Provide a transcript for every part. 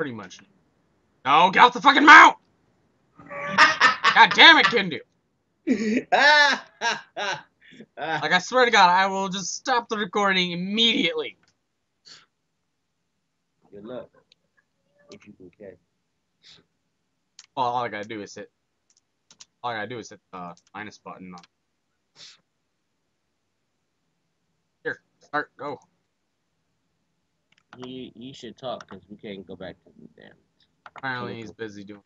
Pretty much. No, get off the fucking mount! God damn it, Kindu! Like, I swear to God, I will just stop the recording immediately. Good luck. If you can catch. Well, all I gotta do is hit. All I gotta do is hit the minus button. Here, start, go. You, you should talk because we can't go back to the damn. Apparently, he's busy doing.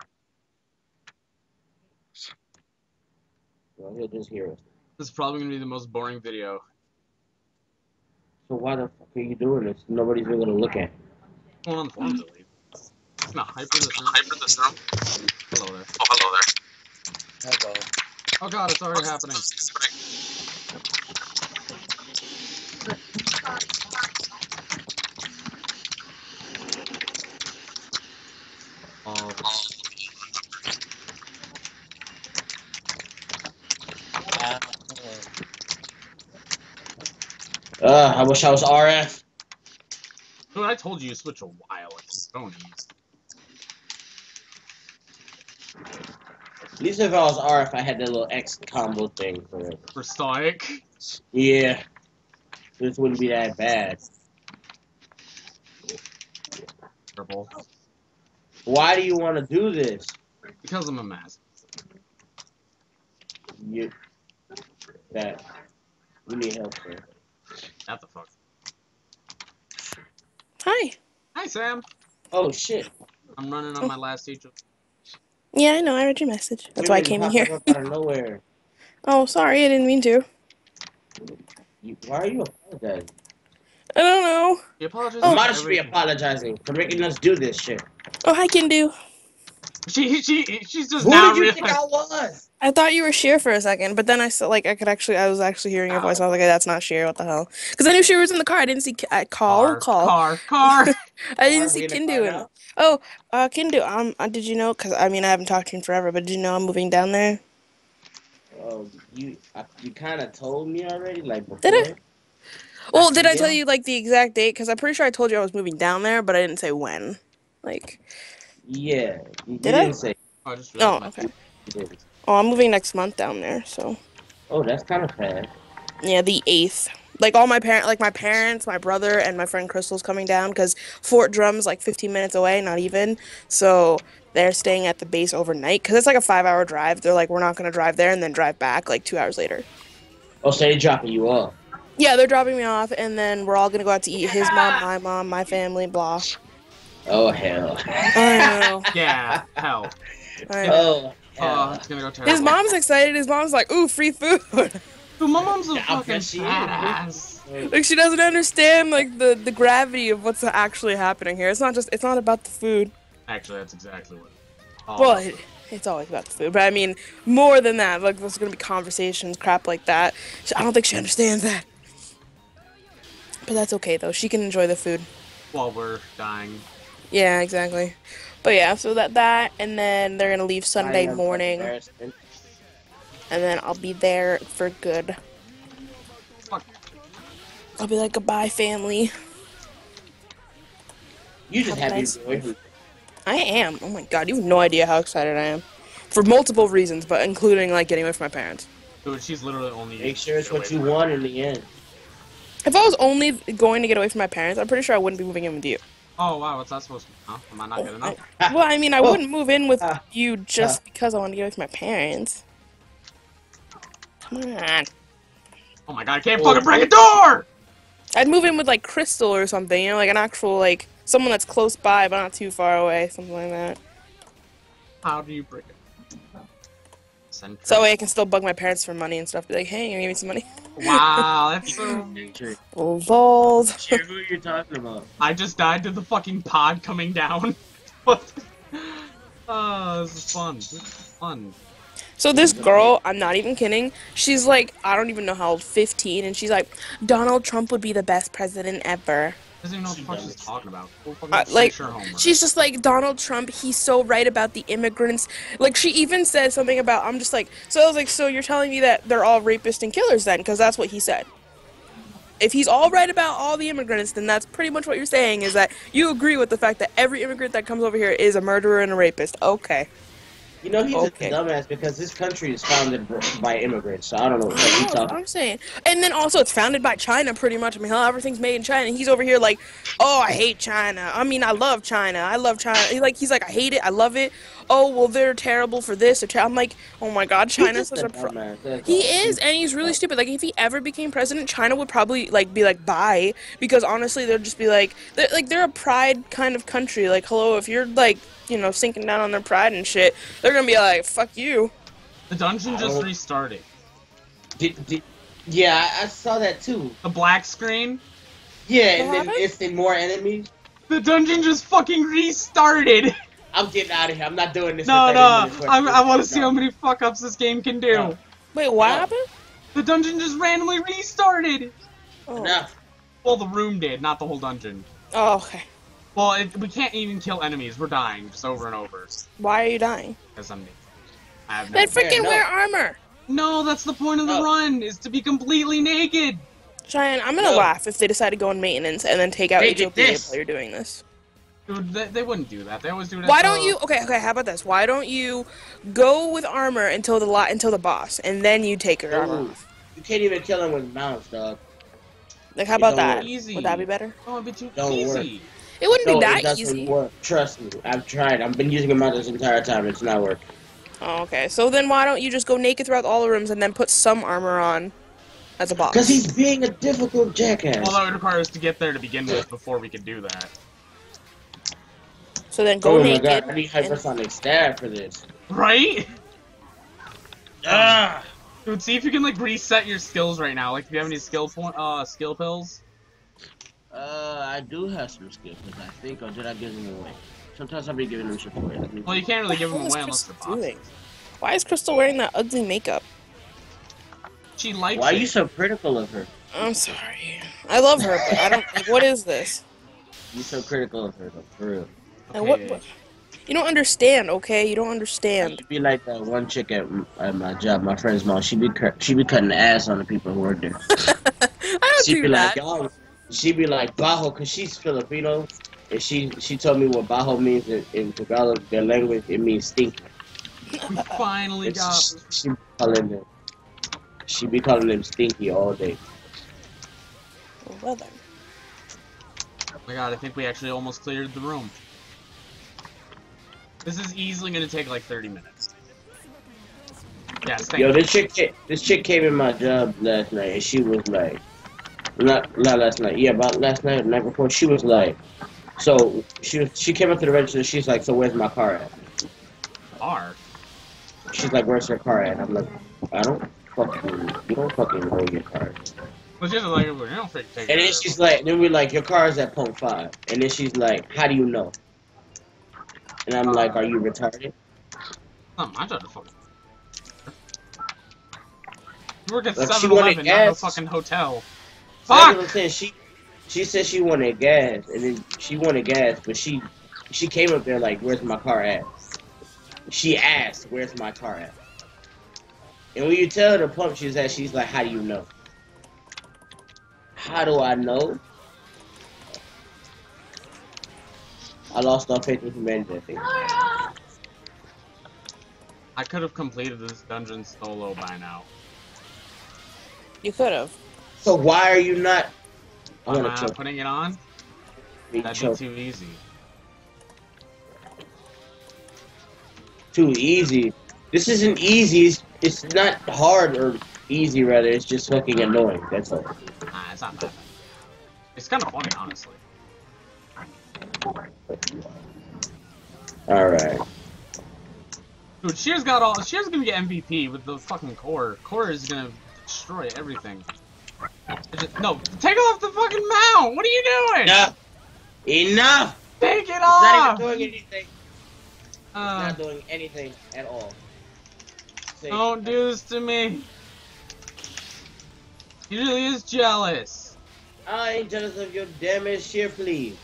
Well, he'll just hear us. This is probably gonna be the most boring video. So why the fuck are you doing this? Nobody's even gonna look at. it. Hold on, forms at least. It's not hyper this room. Hyper this room. Hello there. Oh, hello there. Hello. Oh god, it's already happening. Oh, Uh, I wish I was RF. dude, I told you to switch a while ago. Don't. At least if I was RF, I had that little X combo thing for it. For stoic. Yeah. This wouldn't be that bad. Purple. Why do you want to do this? Because I'm a mask. You. That. We need help, sir. What the fuck? Hi. Hi, Sam. Oh shit. I'm running on oh. my last teacher. Yeah, I know. I read your message. That's You why I came in here. Out of nowhere. Oh, sorry. I didn't mean to. You, why are you apologizing? I don't know. He apologized. Oh. for Mama should be apologizing for making us do this shit. Oh, I can do. She, she, she's just Who now did you realizing. think I was? I thought you were Sheer for a second, but then I saw like I could actually I was actually hearing your voice. And I was like, that's not Sheer. What the hell? Because I knew Sheer was in the car. I didn't see Ki- I call car, call. car, car. I didn't Are see we Kindu. car in- Oh, uh, Kindu. Um, uh, did you know? Because I mean, I haven't talked to you in forever, but did you know I'm moving down there? Oh, you I, you kind of told me already, like before. Did I? Well, did I tell you like the exact date? Because I'm pretty sure I told you I was moving down there, but I didn't say when. Like, Yeah. You, Did you I? didn't say. Oh, I just oh, okay. You didn't. Oh, I'm moving next month down there, so. Oh, that's kind of fast. Yeah, the eighth. Like all my parent, like my parents, my brother, and my friend Crystal's coming down because Fort Drum's like 15 minutes away, not even. So they're staying at the base overnight because it's like a five-hour drive. They're like, we're not gonna drive there and then drive back like two hours later. Oh, so they're dropping you off. Yeah, they're dropping me off, and then we're all gonna go out to eat. His mom, my mom, my family, blah. Oh hell. I know. Yeah, hell. I know. oh. Oh, hell. it's gonna go terrible. His mom's excited. His mom's like, "Ooh, free food!" Dude, my mom's a Yeah, fucking bet she is. badass. like she doesn't understand like the the gravity of what's actually happening here. It's not just. It's not about the food. Actually, that's exactly what. Oh, Well, it, it's always about the food, but I mean more than that. Like there's gonna be conversations, crap like that. I don't think she understands that. But that's okay though. She can enjoy the food. while we're dying. Yeah, exactly. But yeah, so that that, and then they're gonna leave Sunday morning, and then I'll be there for good. Fuck. I'll be like goodbye, family. You just Have a happy nice to be I am. Oh my god, you have no idea how excited I am. For multiple reasons, but including like getting away from my parents. Dude, she's literally only. Make sure it's what you from her. want in the end. If I was only going to get away from my parents, I'm pretty sure I wouldn't be moving in with you. Oh wow, what's that supposed to be? Huh? Am I not good enough? Well, I mean, I wouldn't move in with you just because I want to get with my parents. Come on. Oh my god, I can't Oh, fucking break a door! I'd move in with like Crystal or something, you know, like an actual like someone that's close by but not too far away, something like that. How do you break it? Send So that way I can still bug my parents for money and stuff. Be like, hey, you give me some money. Wow, that's so. Sure. Balls. Sure who you're talking about. I just died to the fucking pod coming down. what? Oh, this is fun. This is fun. So this girl, I'm not even kidding. She's like, I don't even know how old, 15, and she's like, Donald Trump would be the best president ever. Doesn't even know what the fuck she's talking about. Uh, like, she's just like Donald Trump. He's so right about the immigrants. Like she even said something about. I'm just like, so I was like, so you're telling me that they're all rapists and killers then? Because that's what he said. if he's all right about all the immigrants, then that's pretty much what you're saying is that you agree with the fact that every immigrant that comes over here is a murderer and a rapist. Okay. You know, he's Okay. a dumbass because this country is founded by immigrants, so I don't know what he's That's what talking I'm saying. And then also, it's founded by China, pretty much. I mean, hell, everything's made in China. And he's over here like, oh, I hate China. I mean, I love China. I love China. He like, he's like, I hate it. I love it. Oh, well, they're terrible for this. Or ter-. I'm like, oh my God, He's China's just such a a pro. dumbass, He all. is, and he's really stupid. Like, if he ever became president, China would probably like be like, bye, because honestly, they'll just be like, they're, like they're a pride kind of country. Like, hello, if you're like, you know, sinking down on their pride and shit, they're gonna be like, fuck you. The dungeon just Oh. restarted. Did, did, yeah, I, I saw that too. The black screen. Yeah, and What then happened? instant more enemies. The dungeon just fucking restarted. I'm getting out of here. I'm not doing this. No, no. minutes I'm, I want to see how many fuck ups this game can do. No. Wait, what No. happened? The dungeon just randomly restarted. Oh. Enough. Well, the room did, not the whole dungeon. oh, okay. Well, it, we can't even kill enemies. We're dying just over and over. Why are you dying? Because I'm naked. I have no. Then freaking enough. wear armor. No, that's the point of the Oh. run is to be completely naked. Cheyenne, I'm gonna No. laugh if they decide to go on maintenance and then take out They did Ethiopia while you're doing this. Dude, they, they wouldn't do that. They always do that. Why to- don't you? Okay, okay. How about this? Why don't you go with armor until the lot until the boss, and then you take your armor Ooh. off? You can't even kill him with mounts, dog. Like, how It about don't that? work. Easy. Would that be better? Oh, it'd be too Don't easy. It wouldn't No, be it that doesn't easy. work. Trust me. I've tried. I've been using a mount this entire time. It's not working. Oh, okay. So then why don't you just go naked throughout all the rooms and then put some armor on as a boss? Because he's being a difficult jackass. Well, that would require us to get there to begin with before we could do that. So then go oh my naked. god, I need and- hypersonic stab for this. Right? Ah! Dude, see if you can like reset your skills right now. Like, if you have any skill point, uh, skill pills. Uh, I do have some skills, I think, or did I give them away? Sometimes I'll be giving them support. Let me- Well, you can't really What give them hell is away unless they're doing? Why is Crystal wearing that ugly makeup? She likes Why are you so critical of her? I'm sorry. I love her, but I don't. Like, what is this? You're so critical of her, though, for real. And what, what? You don't understand, okay? You don't understand. She'd be like that one chick at, at my job, my friend's mom. She be cut, she be cutting ass on the people who work there. I don't She'd do be that. like, y'all. She'd be like Baho, cause she's Filipino, and she she told me what Baho means in, in Tagalog, their language. It means stinky. We finally And got. she, she be calling them. She be calling them stinky all day. Well then. Oh my god, I think we actually almost cleared the room. This is easily gonna take like 30 minutes. Yes, Yo, this chick, this chick came in my job last night, and she was like, not not last night, yeah, about last night, the night before. She was like, so she was, she came up to the register. She's like, so where's my car at? Are. She's like, where's your car at? I'm like, I don't fucking, you don't fucking know your car. Well, she's like, you don't take And then she's like, then we're like, your car is at point five. And then she's like, how do you know? And I'm like, are you retarded? Not my job to fucking. You work at Like, 7 Eleven, not a fucking hotel. Fuck! She, she said she wanted gas, and then she wanted gas, but she, she came up there like, where's my car at? She asked, where's my car at? And when you tell her the pump she's at, she's like, how do you know? How do I know? I lost all faith in humanity, I think. I could have completed this dungeon solo by now. You could have. So why are you not? I Am want not choke. putting it on? me, That'd choke. be too easy. too easy. This isn't easy. It's, it's not hard or easy, rather. It's just fucking annoying. That's all. Nah, it's not that bad. It's kind of funny, honestly. All right. Dude, Shear's got all. Shear's gonna get MVP with the fucking core. Core is gonna destroy everything. Just- no, take off the fucking mount. What are you doing? Enough. Enough. Take it It's not off. even doing anything. Uh, not doing anything at all. Say- don't do this to me. He really is jealous. I ain't jealous of your damage, sheer please.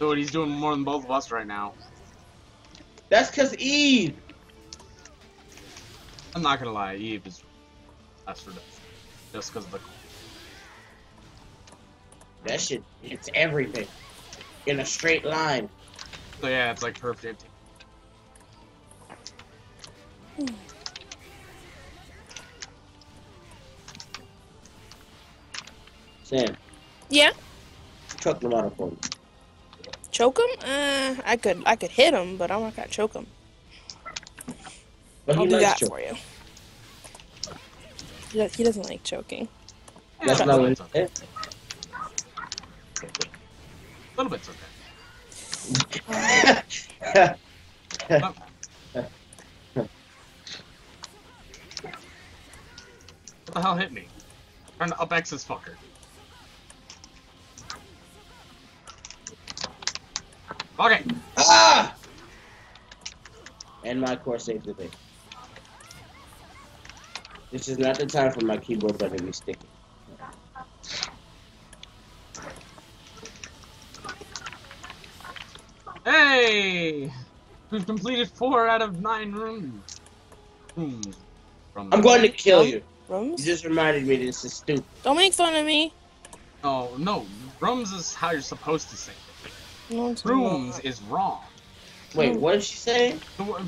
Dude, he's doing more than both of us right now. That's cause Eve. I'm not gonna lie, Eve is that's for death. Just because of the. That shit hits everything in a straight line. So yeah, it's like perfect. Sam, Yeah. truck the water for me. Choke him? Uh, I could I could hit him, but I'm not gonna choke him. But I'll he do likes that choke. for you. He do- He doesn't like choking. That's a not little what he bit's okay. A little bit's okay. What the hell hit me? Trying to up X this fucker. Okay. ah! And my core saved the day. This is not the time for my keyboard button to be sticky. Hey! We've completed four out of nine rooms. Rooms. From I'm going to kill you. You just reminded me this is stupid. Don't make fun of me. Oh, no. Rooms is how you're supposed to say it. No, it's Rooms is wrong. Wait, what did she say?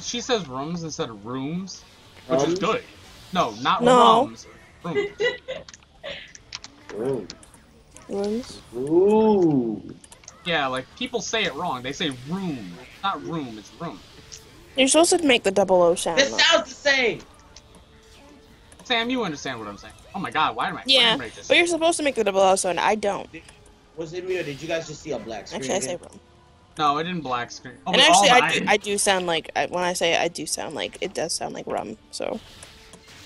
She says rooms instead of rooms, which is good. No, not No. rooms. Rooms. Ooh. Rooms? Ooh. Yeah, like people say it wrong. They say room, not room. It's room. You're supposed to make the double O sound. This sounds the same. Sam, you understand what I'm saying? Oh my God, why am I Yeah, frame rate this? but you're supposed to make the double O sound. I don't. Was it me or did you guys just see a black screen? Actually, I say again? room. No, it didn't black screen. Oh, and actually, I do. I do sound like I, when I say it, I do sound like it does sound like rum. So,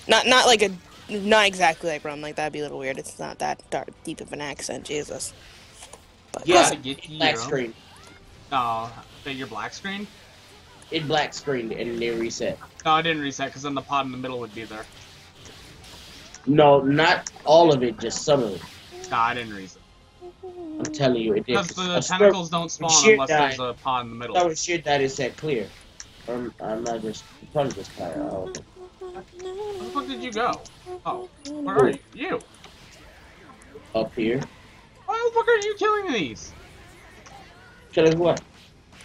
not not like a not exactly like rum. Like that'd be a little weird. It's not that dark, deep of an accent. Jesus. But Yeah, Gotta get you, black bro. screen. No, that your black screen? It black screened and then reset. No, I didn't reset because then the pod in the middle would be there. No, not all of it, just some of it. No, I didn't reset. I'm telling you, it did. Because the I tentacles don't spawn unless died. there's a pond in the middle. That was shit that is set clear. Um, I'm not just probably just tired. Oh, Where the fuck did you go? Oh, where are you? You. up here. Why the fuck are you killing these? Killing what?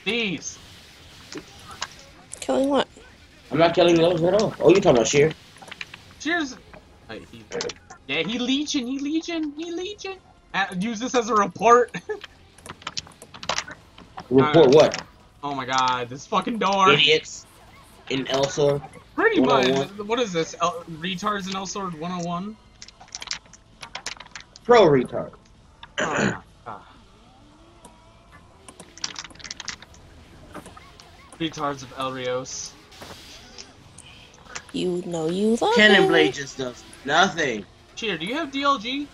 These. killing what? I'm not killing those at all. Oh, you talking about sheer? Cheers. Hey, he, yeah, he leeching, he leeching, he leeching. Uh, use this as a report. Report Uh, what? oh my god, this fucking door. Idiots in Elsor. Pretty much. What is this? El- retards in Elsword 101? Pro retard. Oh. Retards of Elrios. You know you love Cannon it. Blade just does nothing. Cheer, do you have DLG?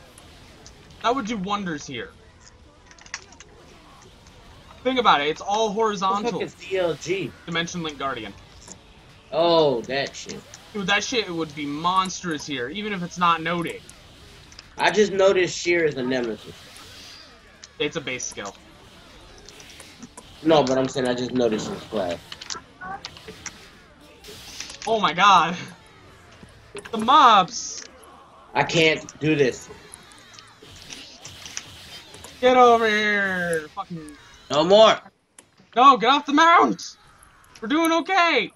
That would do wonders here. Think about it, it's all What the fuck horizontal. is DLG? Dimension Link Guardian. Oh, that shit. Dude, that shit would be monstrous here, even if it's not noted. I just noticed sheer is a nemesis. It's a base skill. No, but I'm saying I just noticed his flag. Oh my god. The mobs! I can't do this. Get over here! Fucking. No more. No, get off the mount! We're doing okay!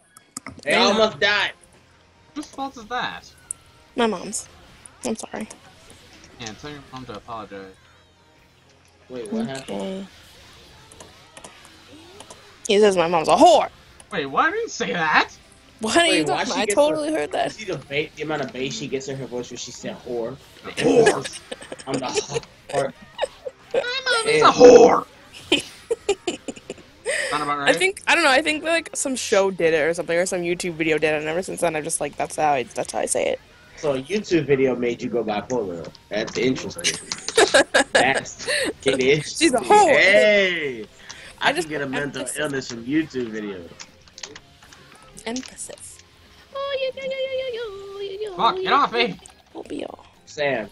They Yeah. almost died. Whose fault is that? My mom's. I'm sorry. Yeah, tell your mom to apologize. Wait, what happened? He says my mom's a whore. Wait, why didn't say that! What are you Wait, why talking about? I totally her- heard that. see the, ba- the amount of bass she gets in her voice when she said whore? The Whore. emphasis On the whore. Part. It's a whore! Right? I think I don't know. I think like some show did it or something, or some YouTube video did it. And ever since then, I'm just like, that's how I, that's how I say it. So a YouTube video made you go bipolar. That's interesting. That's it is. She's a whore. Hey, I, I just just get a mental emphasis. illness from YouTube videos. Emphasis. Oh yeah yeah yeah yeah yeah yeah yeah. Fuck, get off me! Will be all. Sam,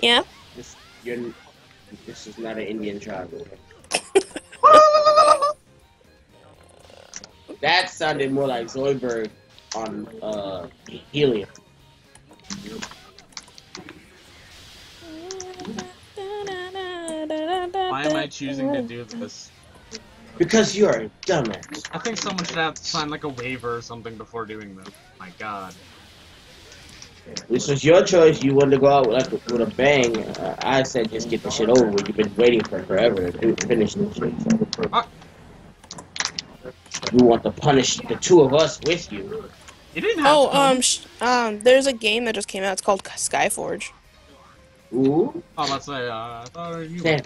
Yeah. this you're this is not an Indian tribe. That sounded more like Zoidberg on uh, Helium. Why am I choosing to do this? Because you're a dumbass. I think someone should have to sign like a waiver or something before doing this. My God. This was your choice. You wanted to go out with, like, with a bang. Uh, I said just get the shit over with. You've been waiting for forever to finish this shit. So. You want to punish the two of us with you. You didn't have Oh, to. um, sh- um, there's a game that just came out. It's called Skyforge. Ooh. Oh, let's say. Uh, I thought you. Sam.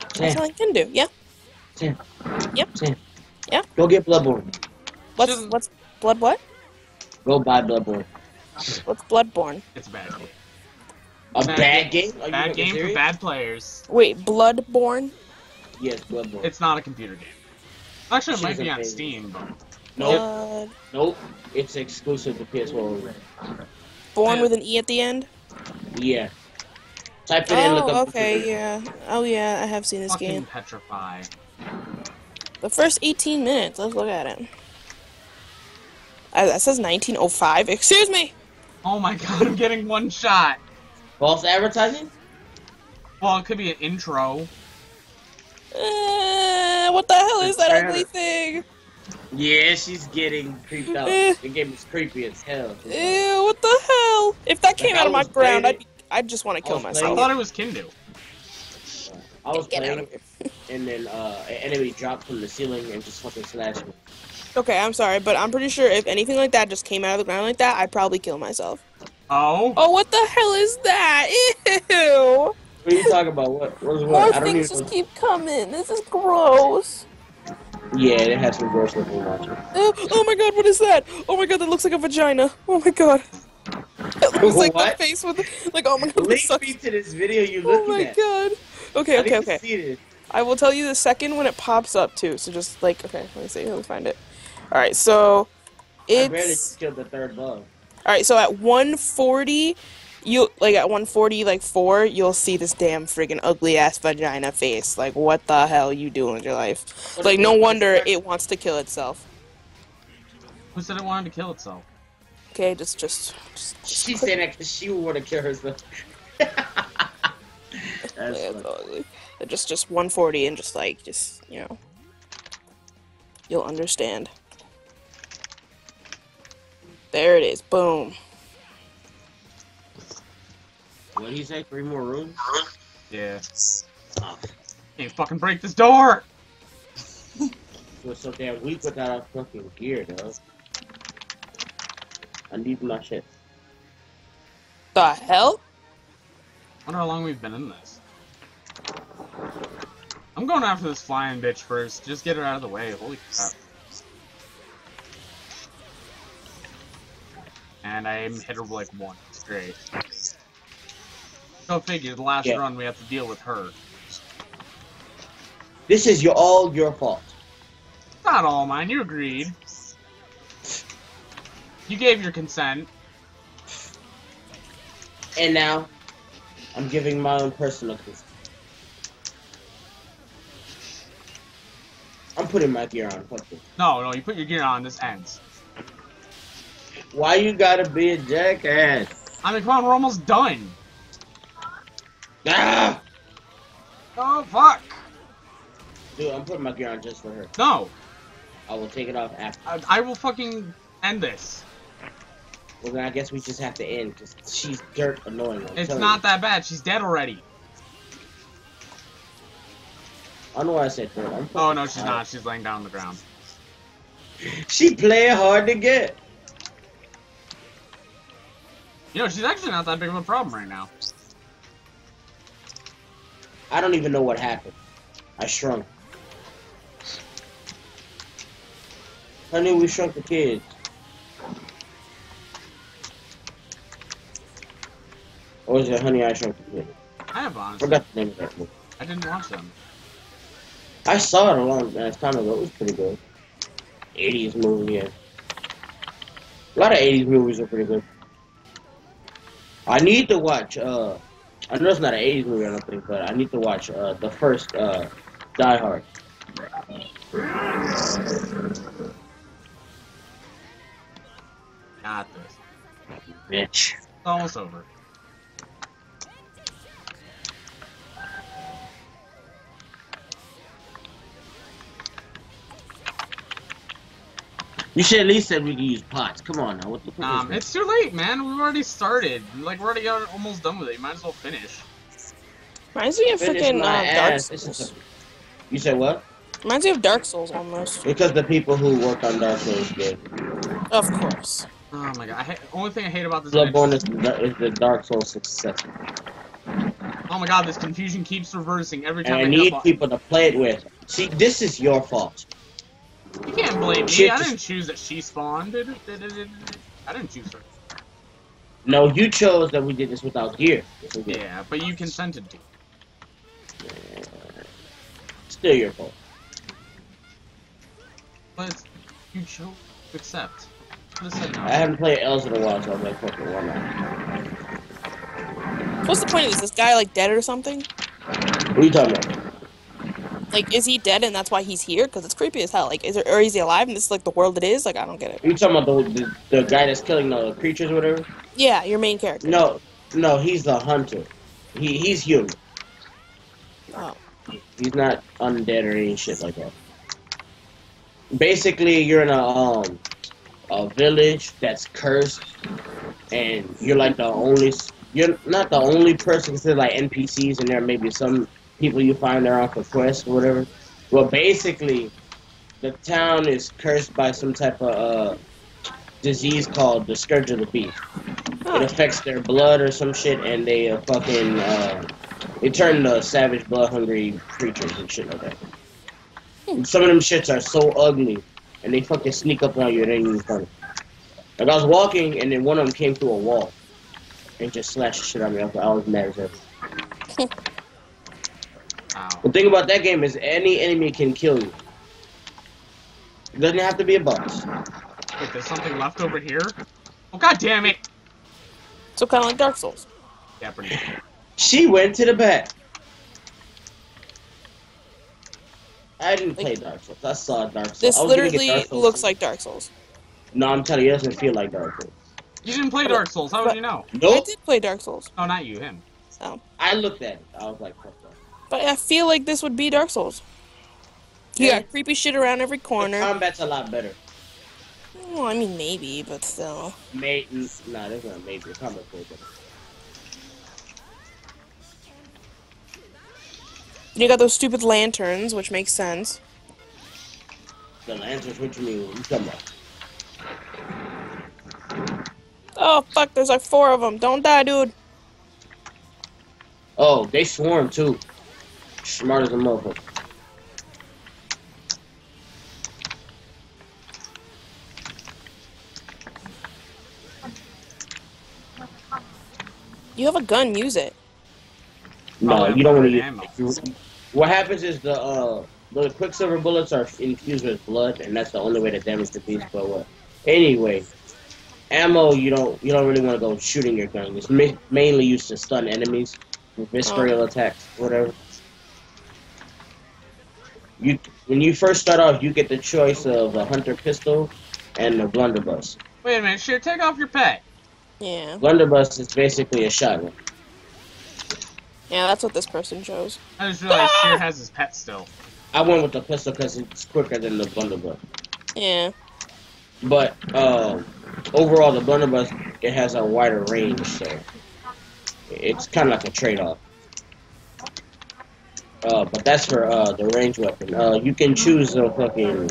That's Sam. all I can do. Yeah. Sam. Yep. Sam. Yeah. Go get Bloodborne. What's what's blood? What? Go buy Bloodborne. What's Bloodborne? It's a bad. game. A Bad bad, game? Are you Bad game for bad players. Wait, Bloodborne? Yes, Bloodborne. It's not a computer game. Actually, it might She's be on amazing. Steam, but nope. Blood. Nope. It's exclusive to PS4. Born Yeah. with an e at the end. Yeah. Type it in. Look Oh, up. okay, yeah. Oh, yeah, I have seen this fucking game. petrify. The first 18 minutes. Let's look at it. Uh, that says 1905. Excuse me. Oh my God, I'm getting one shot. False advertising? Well, it could be an intro. Uh, what the hell is that It's ugly thing? Yeah, she's getting creeped out. Eh. the game is creepy as hell. Ew, what the hell? If that came Like, out of my was ground, I'd, be, I'd just want to kill myself. I playing myself. thought it was Kindu. I was Get out playing, of here. and then uh, an enemy dropped from the ceiling and just fucking slashed me. Okay, I'm sorry, but I'm pretty sure if anything like that just came out of the ground like that, I'd probably kill myself. Oh. Oh, what the hell is that? Ew! What are you talking about? What? What? More? I don't things even. just keep coming. This is gross. Yeah, it has some gross looking watching. Oh, oh my god, what is that? Oh my god, that looks like a vagina. Oh my god. It looks like the What? face with, like, oh my god, this Link sucks. me to this video you Oh looking my at. god. Okay, I okay, okay. To see this. I will tell you the second when it pops up too. So just like, okay, let me see. Let me find it. All right, so I barely it's killed the third bug. all right. So at 140, you like at 140 like four, you'll see this damn friggin' ugly ass vagina face. Like, what the hell you doing with your life? What Like, no that? wonder it wants to kill itself. Who said it wanted to kill itself? Okay, just just. just, just She said that because she would want to kill herself. That's Yeah, ugly. Just just 140 and just like just you know, you'll understand. There it is. Boom. What did he say? Three more rooms? Yeah. Oh, Can't fucking break this door! we're so damn weak without our fucking gear, dog. I need my shit. The hell? wonder how long we've been in this. I'm going after this flying bitch first. Just get her out of the way. Holy crap. And I'm hit her like once. Great. Go figure, the last Yeah. run we have to deal with her. This is your all your fault. It's not all mine, you agreed. You gave your consent. And now, I'm giving my own personal consent. I'm putting my gear on. No, no, you put your gear on, this ends. Why you gotta be a jackass? I mean, come on, we're almost done. Ah! Oh, fuck. Dude, I'm putting my gear on just for her. No, I will take it off after. I, I will fucking end this. Well, then I guess we just have to end because she's dirt annoying. I'm It's not you. that bad, she's dead already. I know why I said dirt. Oh, no, she's not. She's laying down on the ground. She playing hard to get. You know, she's actually not that big of a problem right now. I don't even know what happened. I shrunk. Honey, we shrunk the kids. Or is it Honey, I Shrunk the Kids? I have honestly. Forgot the name of that movie. I didn't watch them. I saw it a long uh, time ago. It was pretty good. 80s movie, yeah. A lot of 80s movies are pretty good. I need to watch, uh, I know it's not an 80s movie, I don't think, but I need to watch, uh, the first, uh, Die Hard. Got this. Bitch. It's almost over. You should at least said we could use pots. Come on now. What the fuck Um, is it's too late, man. We've already started. Like we're already got almost done with it. You might as well finish. Reminds me of freaking my uh, Dark ass. Souls. You said what? Reminds me of Dark Souls almost. Because the people who work on Dark Souls did. Of course. Oh my god. I ha- only thing I hate about this. Bloodborne is the, is the Dark Souls successor. Oh my god, this confusion keeps reversing every And time I I need people to play it with. See, this is your fault. You can't blame me. Shit, I didn't choose that she spawned. It- it- it- I didn't choose her. No, you chose that we did this without gear. Yes, we did. Yeah, but you consented to. Still your fault. But you chose to accept. Could have said no. I haven't played Elves in a while, so I'm like, fuck it, why not? What's the point of this? This guy like dead or something? What are you talking about? Like, is he dead and that's why he's here? Because it's creepy as hell. Like, is there, or is he alive and this is like the world it is? Like, I don't get it. You talking about the, the, the guy that's killing the creatures or whatever? Yeah, your main character. No, no, he's the hunter. He he's human. Oh. He's not undead or any shit like that. Basically, you're in a um a village that's cursed, and you're like the only. You're not the only person. Cause they're like NPCs, and there may be some people you find there on for quests or whatever. Well, basically, the town is cursed by some type of uh, disease called the scourge of the beast. It affects their blood or some shit, and they uh, fucking uh, they turn to savage, blood hungry creatures and shit like that. And some of them shits are so ugly, and they fucking sneak up on you. It ain't even funny. Like I was walking, and then one of them came through a wall and just slashed the shit out of me. I was, I was mad as hell. Ow. The thing about that game is any enemy can kill you. It doesn't have to be a boss. Wait, there's something left over here? Oh god damn it! So kind of like Dark Souls. Yeah, pretty much. She went to the back. I didn't play Dark Souls. I saw Dark Souls. This I was gonna get literally Dark Souls looks too. like Dark Souls. No, I'm telling you, it doesn't feel like Dark Souls. You didn't play Dark Souls, how would you know? No I did play Dark Souls. Oh, not you, him. So, I looked at it. I was like, fuck that. But I feel like this would be Dark Souls. You Yeah. got creepy shit around every The corner. combat's a lot better. Well, I mean, maybe, but still. Mate, nah, that's not maybe. The combat's way better. You got those stupid lanterns, which makes sense. The lanterns, what you mean? What you talking about? Oh, fuck, there's like four of them. Don't die, dude. Oh, they swarm too. Smart as a motherfucker. You have a gun, use it. No, Oh, you don't want to ammo. use. What happens is the uh the quicksilver bullets are infused with blood, and that's the only way to damage the beast. But what? Anyway, ammo you don't you don't really want to go shooting your gun. It's ma- mainly used to stun enemies with visceral attacks, whatever. You when you first start off, you get the choice of a hunter pistol and a blunderbuss. Wait a minute, Sheer, take off your pet. Yeah. Blunderbuss is basically a shotgun. Yeah, that's what this person chose. I just realized Ah! Sheer has his pet still. I went with the pistol because it's quicker than the blunderbuss. Yeah. But um, overall, the blunderbuss it has a wider range, so it's kind of like a trade-off. Uh, but that's for uh, the range weapon. Uh, you can choose the fucking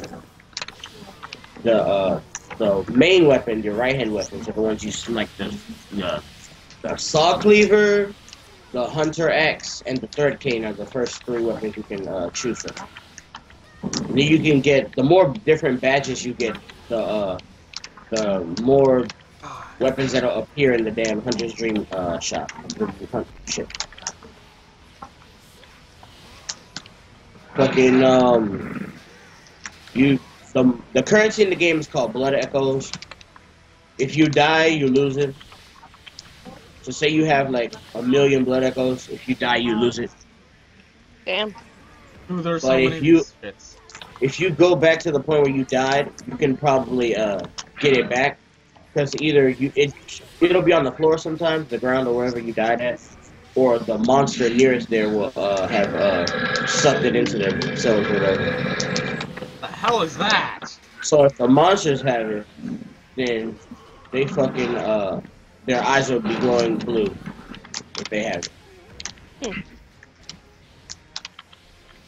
the uh, the main weapon, your right hand weapons are the ones you select the the, the saw cleaver, the hunter axe, and the Threaded Cane are the first three weapons you can uh, choose from. Then you can get the more different badges you get, the uh, the more weapons that'll appear in the damn Hunter's Dream uh, shop. The, the hunt shit. Fucking um, you the the currency in the game is called Blood Echoes. If you die, you lose it. So say you have like a million Blood Echoes. If you die, you lose it. Damn. Ooh, there's so But if you- these fits. if you go back to the point where you died, you can probably uh, get it back. Because either you it it'll be on the floor sometimes, the ground or wherever you died at, or the monster nearest there will uh, have uh, sucked it into their cells or whatever. The hell is that? So if the monsters have it, then they fucking uh their eyes will be glowing blue if they have it. Hmm.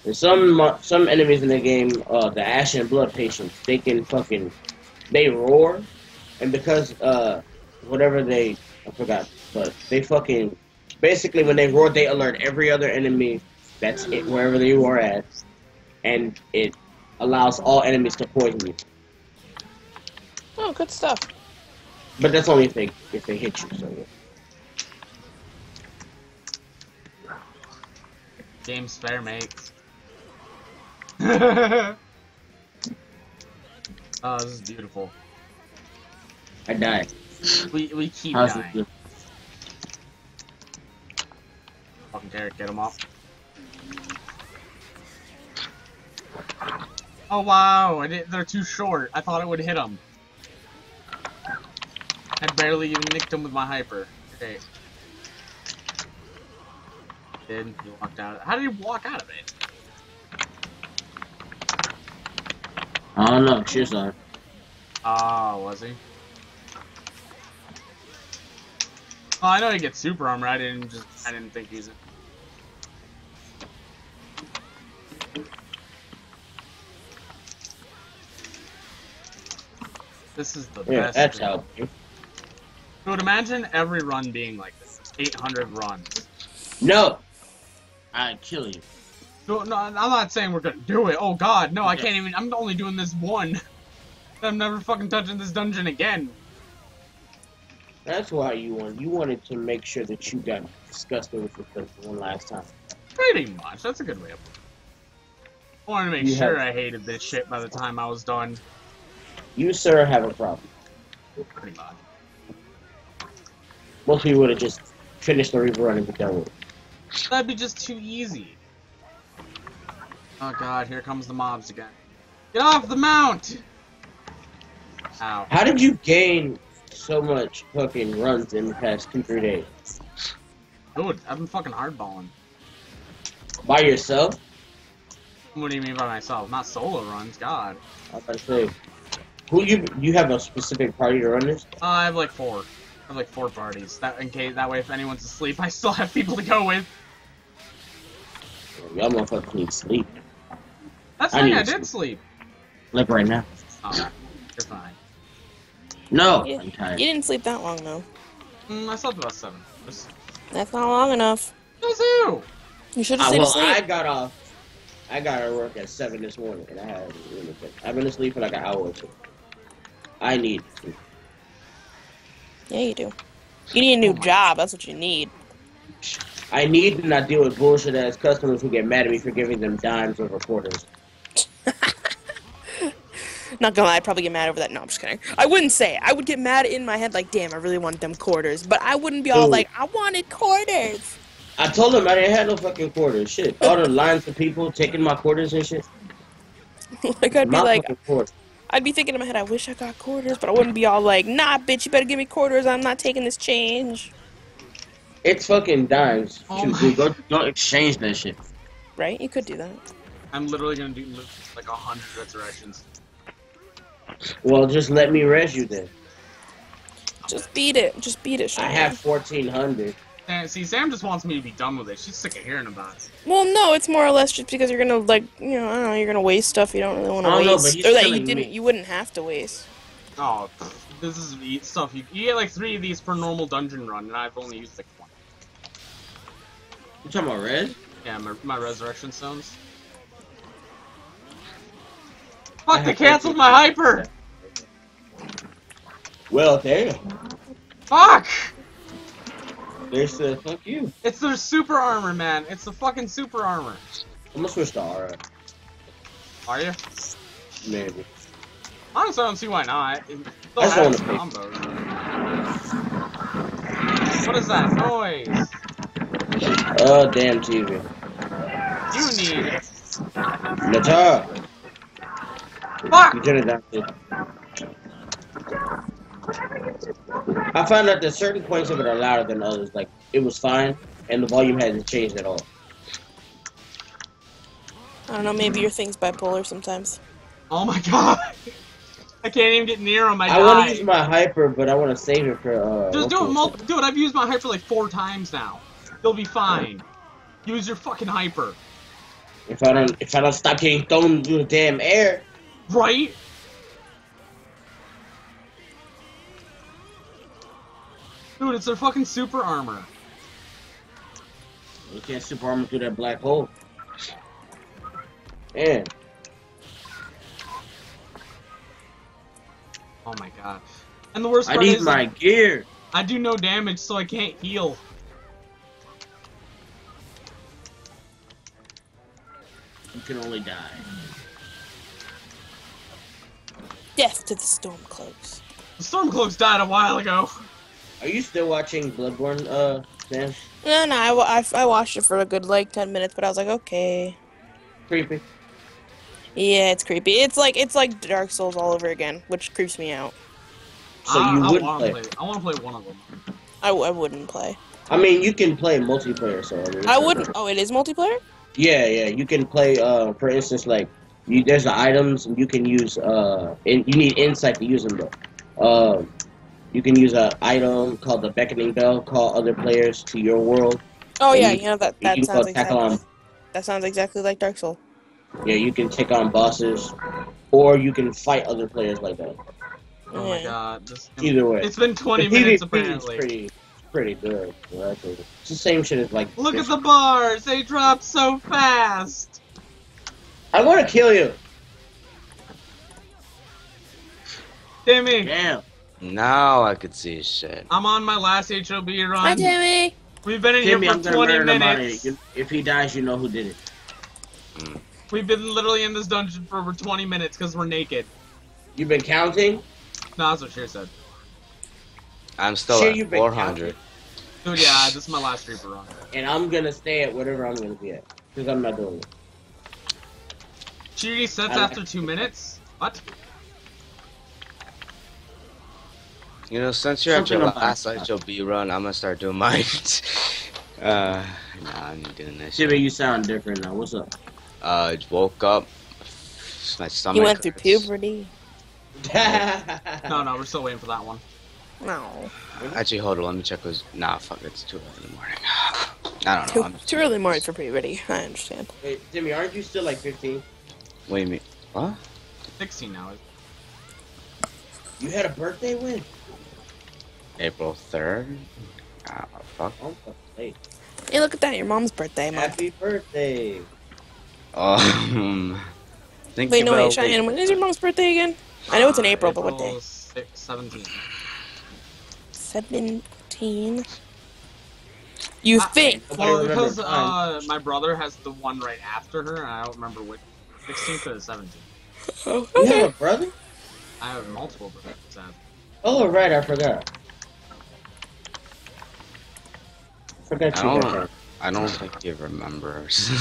And some some enemies in the game, uh, the Ashen Blood patients, they can fucking they roar, and because uh whatever they I forgot, but they fucking basically when they roar, they alert every other enemy that's it wherever you are at, and it allows all enemies to poison you. Oh, good stuff. But that's only if they if they hit you. So yeah. Game's fair, mates. oh, this is beautiful. I died. We we keep How's it dying. Feel? Fucking Derek, get him off. Oh wow, they're too short. I thought it would hit him. I barely even nicked him with my hyper. Okay. Did he walked out? How did he walk out of it? I don't know. Cheers on. Ah, was he? Oh, I know he gets super armor. I didn't just. I didn't think he's. This is the Yeah, best. that's how. Dude, imagine every run being like this. 800 runs. No. I'd kill you. No, no, I'm not saying we're gonna do it. Oh god, no, I can't even. I'm only doing this one. I'm never fucking touching this dungeon again. That's why you want. You wanted to make sure that you got disgusted with the first one last time. Pretty much. That's a good way of putting it. I wanted to make You sure have- I hated this shit by the time I was done. You, sir, have a problem. Pretty much. Most people would have just finished the river run and been done with it. That'd be just too easy. Oh god, here comes the mobs again. Get off the mount! Ow. How did you gain so much fucking runs in the past two, three days? Dude, I've been fucking hardballing. By yourself? What do you mean by myself? Not solo runs, god. I was about to say. Who you you have a specific party to run this? Uh, I have like four. I have like four parties. That in case that way if anyone's asleep, I still have people to go with. Y'all motherfuckers need sleep. That's I fine, I, did sleep. Like right now. Oh, you're fine. No, Yeah. I'm tired. You didn't sleep that long though. Mm, I slept about seven. Just... That's not long enough. Who? You should Uh, have stayed well, asleep. I got off. I got to work at seven this morning, and I had really good. I've been asleep for like an hour or two. I need. Yeah, you do. You need a new Oh job. That's what you need. I need to not deal with bullshit ass customers who get mad at me for giving them dimes over quarters. Not gonna lie, I'd probably get mad over that. No, I'm just kidding. I wouldn't say. it. I would get mad in my head, like, damn, I really want them quarters. But I wouldn't be all Ooh. like, I wanted quarters. I told them I didn't have no fucking quarters. Shit, all the lines of people taking my quarters and shit. like, I'd be like. I'd be thinking in my head, I wish I got quarters, but I wouldn't be all like, nah, bitch, you better give me quarters. I'm not taking this change. It's fucking dimes. Oh Shoot, my- dude, go, go exchange that shit. Right? You could do that. I'm literally gonna do like a hundred resurrections. Well, just let me res you then. Just beat it. Just beat it, Sean. I have fourteen hundred. And see, Sam just wants me to be done with it. She's sick of hearing about it. Well, no, it's more or less just because you're gonna like, you know, I don't know, you're gonna waste stuff you don't really want to I don't know, waste, but or that you didn't, me. you wouldn't have to waste. Oh, this is the stuff you, you get like three of these per normal dungeon run, and I've only used like one. You talking about red? Yeah, my, my resurrection stones. Fuck! They canceled my hyper. Well, damn. Fuck! They said, fuck you. It's their super armor, man. It's the fucking super armor. I'm gonna switch to Aura. Are you? Maybe. Honestly, I don't see why not. It I just has wanna pick- combos. What is that noise? Oh, damn TV. You need. Natar, Fuck! you turn it down. please. I found out that certain points of it are louder than others. Like, it was fine, and the volume hasn't changed at all. I don't know, maybe your thing's bipolar sometimes. Oh my god! I can't even get near him. I, I want to use my hyper, but I want to save it for. uh Just do it, okay, mul- dude. I've used my hyper like four times now. You'll be fine. Use your fucking hyper, If I don't, if I don't stop getting thrown through the damn air, right? Dude, it's their fucking super armor. you can't super armor through that black hole. Man, Oh my god. And the worst part- is... I need is my like, gear. I do no damage, so I can't heal. You can only die. Death to the Stormcloaks. The Stormcloaks died a while ago. Are you still watching Bloodborne, uh, Sam? No, no, I, I, I watched it for a good like ten minutes, but I was like, okay. Creepy. Yeah, it's creepy. It's like it's like Dark Souls all over again, which creeps me out. So I, you I would wanna play. I want to play one of them. I, w- I wouldn't play. I mean, you can play multiplayer, so I mean. I wouldn't. Oh, it is multiplayer. Yeah, yeah. You can play. Uh, for instance, like you, there's the items and you can use. Uh, and you need insight to use them though. Um, you can use a item called the beckoning bell. Call other players to your world. Oh And yeah, you- you know that that can sounds go exactly. on. That sounds exactly like Dark Souls. Yeah, you can take on bosses, or you can fight other players like that. Oh my god. This, Either way, It's been 20 The minutes PvP is apparently. pretty, pretty good. So that's it. It's the same shit as like. Look at the bars. They drop so fast. I want to kill you. Timmy, Damn. Now I could see shit. I'm on my last HOB run. Hi, run. Timmy. We've been in Timmy, here I'm for 20 murder him on minutes. If he dies, you know who did it. Hmm. We've been literally in this dungeon for over 20 minutes because we're naked. You've been counting. No, that's what Sheer said. I'm still Sure, at you've been 400. Dude, yeah, this is my last Reaper run. and I'm gonna stay at whatever I'm gonna be at because I'm not doing it. She resets I- after two minutes? What? You know, since you're at your Something about last that. HOB run, I'm gonna start doing mine. uh, nah, I'm not doing this. Jimmy, you sound different now. What's up? Uh, I woke up. My stomach. He went through hurts. puberty. No, no, we're still waiting for that one. No. Actually, hold on. Let me check. Who's... Nah, fuck. It, it's too early in the morning. I don't know. Too, I'm too early morning for puberty. I understand. Wait, Jimmy, aren't you still like 15? What do you mean? What? 16 now. You had a birthday when? April 3rd? Ah, fuck. Oh, hey, Hey, look at that. Your mom's birthday month. happy birthday! Um. Think Wait, no, about wait, Cheyenne. When is your mom's birthday again? I know it's in Uh, April, but what day? 6, 17. 17. You I- think? Nobody Well, because uh, my brother has the one right after her, and I don't remember which. 16th or 17th. Oh, You have a brother? I have multiple brothers. Oh, right, I forgot. Forgot I you don't- I don't think he remembers.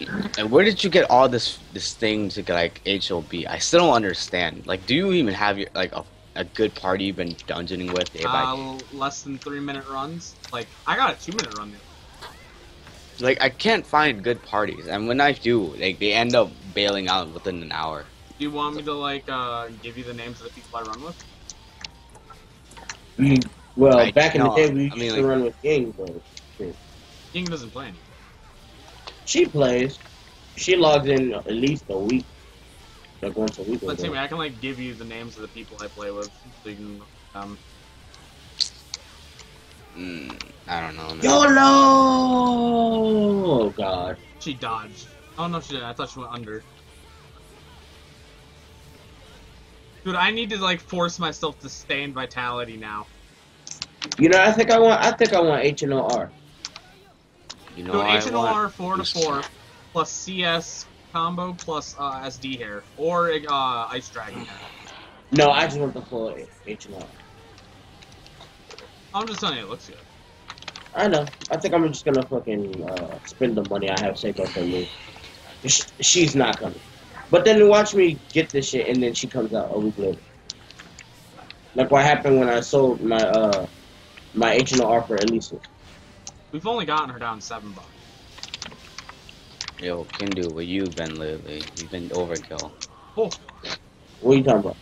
and where did you get all this this thing to get like HOB? I still don't understand. Like, do you even have your like a, a good party you've been dungeoning with day by Uh, less than three minute runs. Like, I got a two minute run. Like I can't find good parties, and when I do, like they end up bailing out within an hour. Do you want me to, like, uh, give you the names of the people I run with? Mm, Well, I- back in the day, we I used mean, to like- run with King, but King doesn't play any. she plays. She logs in at least a week, like once a week. or Let's see. I can, like, give you the names of the people I play with. So you can, um, Mm, I don't know. Man. YOLO! Oh God. she dodged. Oh, no, she didn't. I thought she went under. Dude, I need to, like, force myself to stay in Vitality now. You know, I think I want. I think I want H and O R. You know, Dude, I H and want- R 4 to 4 plus CS combo plus uh, SD hair. Or uh, Ice Dragon hair. No, I just want the full H and R. I'm just telling you, it looks good. I know. I think I'm just gonna fucking uh, spend the money I have saved up for me. Sh- She's not coming. But then watch me get this shit, and then she comes out a week later. Like what happened when I sold my uh my H and R for Elisa. We've only gotten her down 7 bucks. Yo, can do what you've been lately. You've been overkill. Oh, What are you talking about?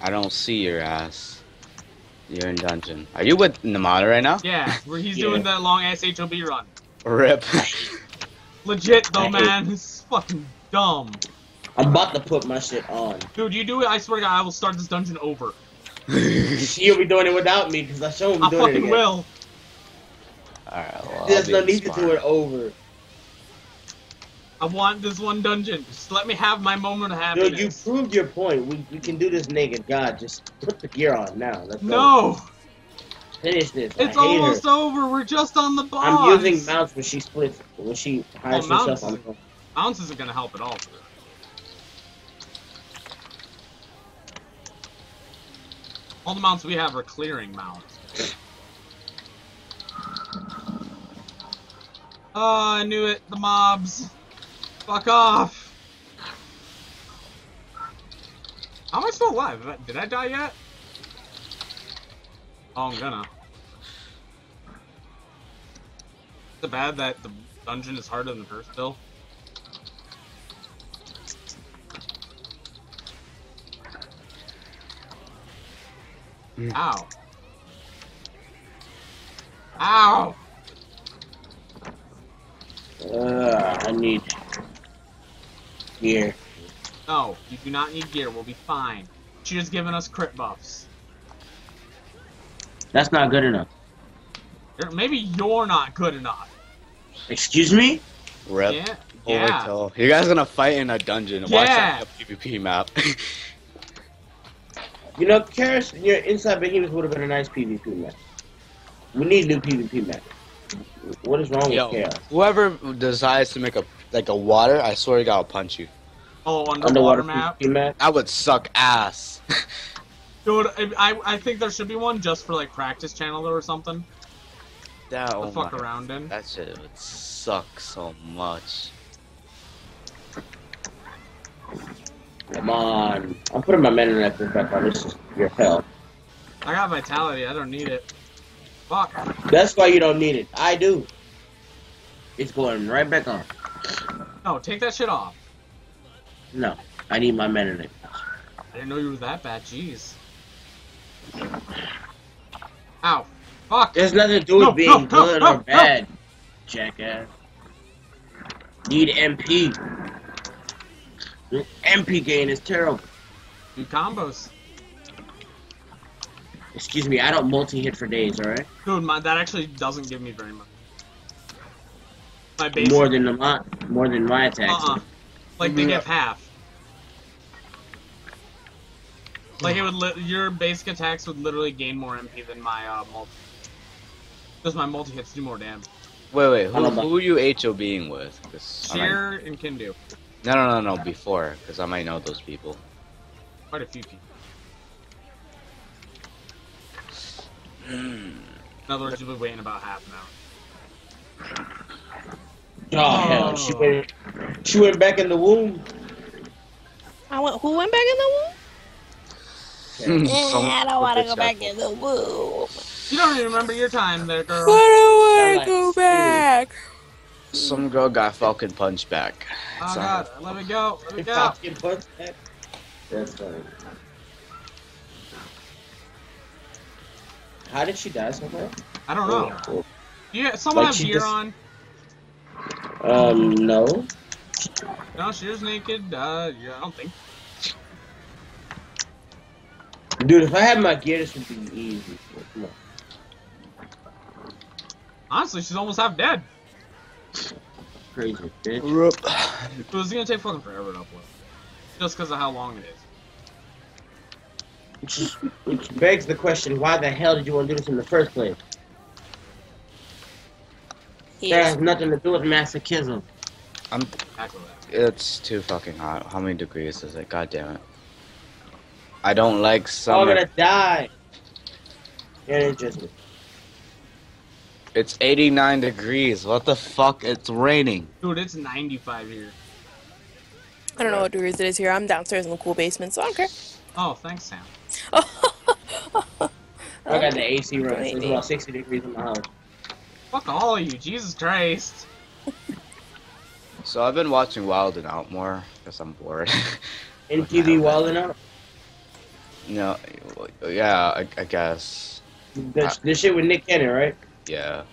I don't see your ass. You're in dungeon. Are you with Namada right now? Yeah, where he's Yeah. doing that long ass HOB run. Rip. Legit though, man. This is fucking dumb. I'm about to put my shit on. Dude, you do it, I swear to God, I will start this dungeon over. She'll be doing it without me because I show him I doing it fucking again. will. Alright, well. There's no be need to do it over. I want this one dungeon. Just let me have my moment of happiness. Dude, you proved your point. We, we can do this naked. God, just put the gear on now. Let's go. No! Finish this. It's I hate almost her. over. We're just on the boss. I'm using mounts when she splits, when she hides Oh, herself mounts. on. Ounce isn't gonna help at all. All the mounts we have are clearing mounts. Oh, I knew it. The mobs. Fuck off. How am I still alive? Did I, die yet? Oh, I'm gonna. Is it bad that the dungeon is harder than the first Mm. Ow. Ow! Uh, I need gear. No, you do not need gear. We'll be fine. She has given us crit buffs. That's not good enough. Maybe you're not good enough. Excuse me? Rip. Yeah. Yeah. You guys gonna fight in a dungeon. Watch Yeah. that PvP map. You know, Karis, your inside behemoth would have been a nice PvP match. We need new PvP match. What is wrong Yo, with Chaos? whoever decides to make a like a water, I swear to God, I'll punch you. Oh, underwater, Underwater map. PvP match? That would suck ass. Dude, I, I I think there should be one just for like practice channel or something that, to oh fuck my- around in. That shit would suck so much. Come on. I'm putting my men in mana necklace back on. This is your hell. I got vitality. I don't need it. Fuck. That's why you don't need it. I do. It's going right back on. No, take that shit off. No, I need my mana necklace. I didn't know you were that bad. Jeez. Ow. Fuck. There's nothing to do with No, being no, good no, or bad, jackass. Need MP. MP gain is terrible. Do combos. Excuse me, I don't multi-hit for days, alright? Dude, my, that actually doesn't give me very much. My base. More than the my, more than my attacks. Uh-uh. Like they give half. Like it would, li- your basic attacks would literally gain more MP than my uh, multi. Because my multi hits do more damage. Wait, wait, who, who are you HOBing with? 'Cause I might- Sheer and Kindu. No, no, no, no, before, because I might know those people. Quite a few people. In other words, you'll be waiting about half an hour. Oh, hell, she went, she went back in the womb. I went. Who went back in the womb? Some- Eh, I don't want to go back in the womb. You don't even remember your time there, girl. Why do I They're want to go like, back? Some girl got Falcon Punch back. Oh It's god, let me go, let me go. I get punched back, That's funny. How did she die so fast? I don't know. Yeah, someone Like have gear just- on. Um, no. No, she she's naked. Uh, yeah, I don't think. Dude, if I had my gear, this would be easy. Come on. Honestly, she's almost half dead. Crazy bitch. Rip. It was gonna take fucking forever to upload. Just because of how long it is. Which, which begs the question, why the hell did you want to do this in the first place? That has nothing to do with masochism. Exactly that. It's too fucking hot. How many degrees is it? God damn it. I don't like We're all summer. gonna die. Yeah, it's just It's 89 degrees. What the fuck? It's raining. Dude, it's 95 here. I don't know what degrees it is here. I'm downstairs in the cool basement, so I don't care. Oh, thanks, Sam. I got the AC running, so it's about 60 degrees in my house. Fuck all of you, Jesus Christ. So I've been watching Wild and Out more because I'm bored. In TV Wild and out. No, yeah, I, I guess. This, this shit with Nick Cannon, right? Yeah.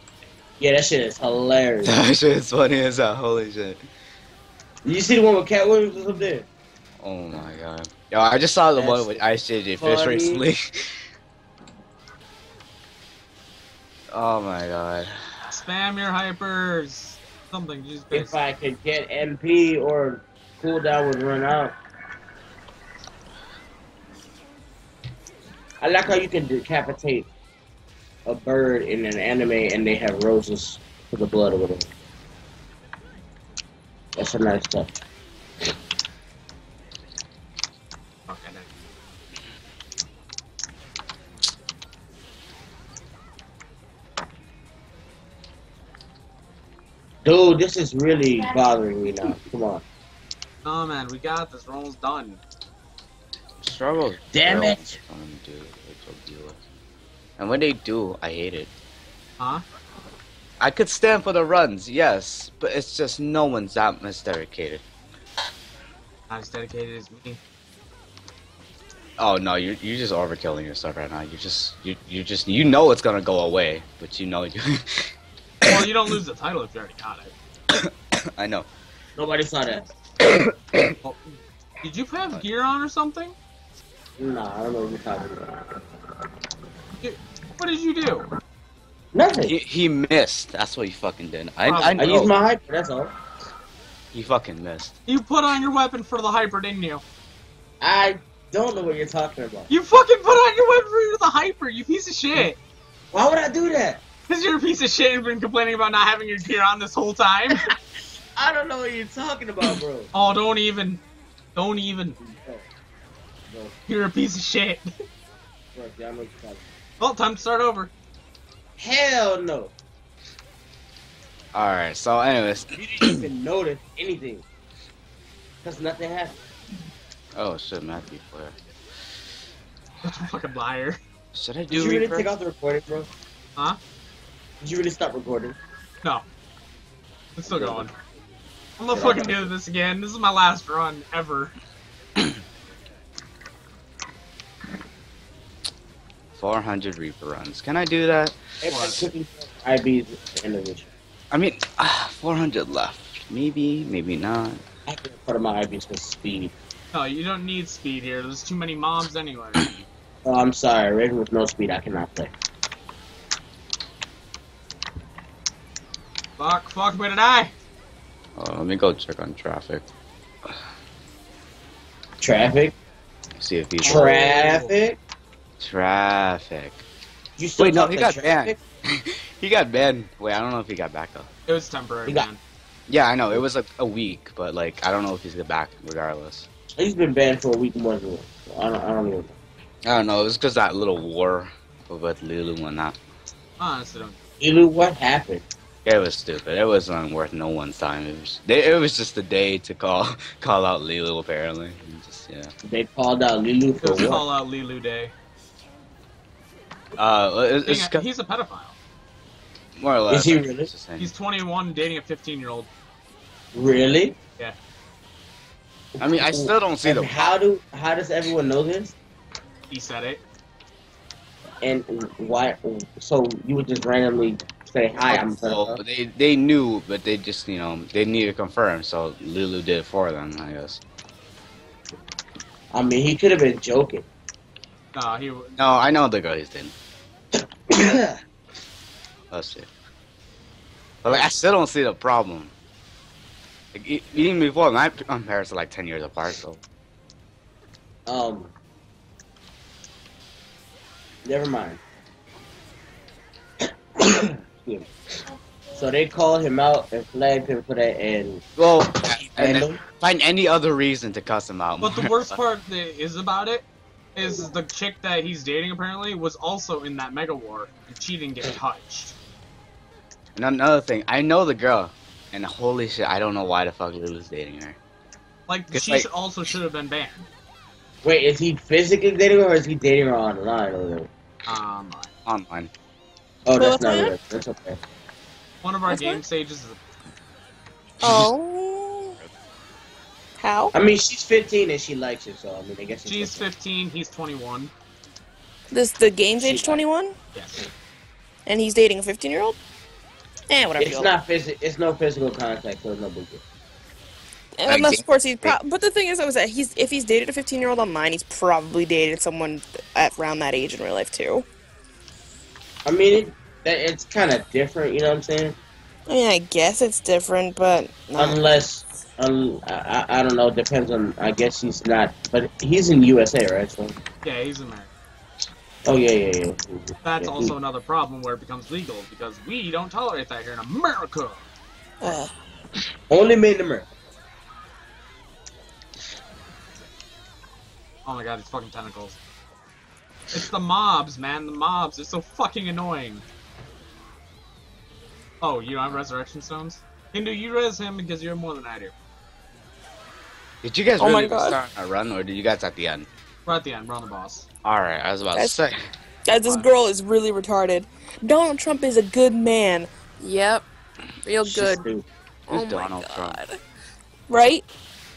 Yeah, that shit is hilarious. that shit is funny as hell. Holy shit. Did you see the one with Katt Williams up there? Oh my god. Yo, I just saw the one with Ice JJ Fish recently. oh my god. Spam your hypers. Something. Just If I could get MP or cooldown would run out. I like how you can decapitate a bird in an anime and they have roses for the blood or whatever. That's a nice touch. Okay. Dude, this is really bothering me now. Come on. No man, we got this. We're almost done. Struggle. Damn it. fun to do with deal. And when they do, I hate it. Huh? I could stand for the runs, yes, but it's just no one's that much dedicated. Not as dedicated as me. Oh no, you're you're just overkilling yourself right now. You just you you just you know it's gonna go away, but you know you. Well, you don't lose the title if you already got it. I know. Nobody saw that. Well, did you have gear on or something? Nah, I don't know what you're talking about. What did you do? Nothing. He, he missed. That's what he fucking did. I I I used my hyper, that's all. He fucking missed. You put on your weapon for the hyper, didn't you? I don't know what you're talking about. You fucking put on your weapon for the hyper, you piece of shit. Why would I do that? Because you're a piece of shit and been complaining about not having your gear on this whole time. I don't know what you're talking about, bro. oh, don't even. Don't even. Bro, bro, You're a piece of shit. bro, yeah, I know what you're talking about. Well, time to start over. Hell no. All right. So, anyways. You didn't even notice anything. Because nothing happened. Oh shit, Matthew Flair. fucking liar. Should I Did do you really Reaper? take out the recording, bro? Huh? Did you really stop recording? No. It's still going. I'm gonna fucking do this again. This is my last run ever. 400 Reaper runs. Can I do that? Everybody What? cooking IBs at the end of this. I mean, ah, 400 left. Maybe, maybe not. I think part of my IBs was speed. No, you don't need speed here. There's too many mobs anyway. Oh, I'm sorry. Raven with no speed, I cannot play. fuck, fuck, where did I? Oh, let me go check on traffic. Traffic? See if he's Traffic? Traffic. You still Wait, no, he got traffic? banned. he got banned. Wait, I don't know if he got back though. It was temporary, You got- Yeah, I know. It was like a week, but like I don't know if he's get back regardless. He's been banned for a week more than I don't, I don't even I don't know. It was because that little war with Lulu and that. Honestly, don't. What happened? It was stupid. It wasn't worth no one's time. It was. They, it was just a day to call call out Lulu apparently. And just yeah. They called out Lilu It for was what? call out Lilu Day. Uh, it- Being it's got- he's a pedophile. more or less. Is he really? it's the same. He's 21 dating a 15 year old. Really? Yeah. I mean, I still don't see And the. how do how does everyone know this? He said it. And why? So you would just randomly say hi? I'm. Well, they they knew, but they just you know they need to confirm. So Lulu did it for them, I guess. I mean, he could have been joking. No, he. No, I know the guys didn't. Let's see. But like, I still don't see the problem. Like, e- even before, my, my parents are like ten years apart, so um. Never mind. So they called him out and flagged him for that, and well, and and find any other reason to cuss him out. But the worst part is about it is the chick that he's dating apparently was also in that mega war and she didn't get touched. And another thing, I know the girl, and holy shit, I don't know why the fuck Lulu's dating her. Like she like- should- also should have been banned. wait, is he physically dating her or is he dating her online? Or Um, Online. oh, that's not of good. That's okay. one of our That's game fine. stages. Is, Oh. How? I mean, she's 15 and she likes it, so I mean, I guess it's She's okay. 15, he's 21. This the game's She- age 21, Yes. and he's dating a 15 year old. Eh, whatever. It's not physical. It's no physical contact, so no big. And unless, of course, he's. Pro- but the thing is, I was that he's if he's dated a 15 year old online, he's probably dated someone at around that age in real life too. I mean, it, it's kind of different. You know what I'm saying? I mean, I guess it's different, but no. Unless, um, I, I I don't know. Depends on. I guess he's not, but he's in USA, right? So, Yeah, he's American. oh yeah, yeah, yeah. That's Yeah, also another problem where it becomes legal because we don't tolerate that here in America. Ugh. Only made in America. Oh my god, these fucking tentacles. It's the mobs, man, the mobs. It's so fucking annoying. Oh, you don't have resurrection stones? Hindu, you res him because you're more than I do. Did you guys Oh really start a run, or did you guys at the end? We're at the end, we're on the boss. All right, I was about That's- to say. Guys, this girl is really retarded. Donald Trump is a good man. Yep. Real good. stupid. Who's oh my Donald Trump? god. Right?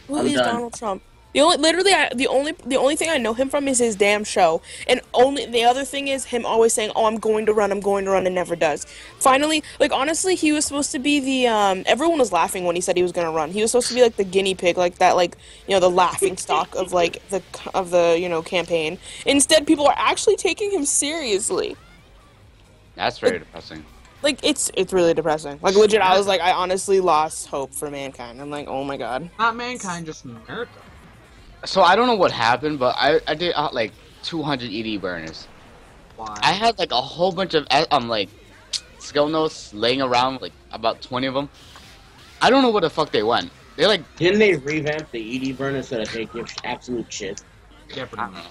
Who I'm is done. Donald Trump? The only, literally, I, the only, the only thing I know him from is his damn show, and only the other thing is him always saying, "Oh, I'm going to run, I'm going to run," and never does. Finally, like honestly, he was supposed to be the. Um, everyone was laughing when he said he was gonna run. He was supposed to be like the guinea pig, like that, like you know, the laughing stock of like the of the you know campaign. Instead, people are actually taking him seriously. That's very depressing. Like it's it's really depressing. Like legit, I was like, I honestly lost hope for mankind. I'm like, oh my god. Not mankind, just America. So I don't know what happened, but I I did uh, like 200 ED burners. Why? I had like a whole bunch of um like skill notes laying around, like about 20 of them. I don't know where the fuck they went. They like Didn't they revamp the ED burner so that they give absolute shit? yeah, pretty much. know.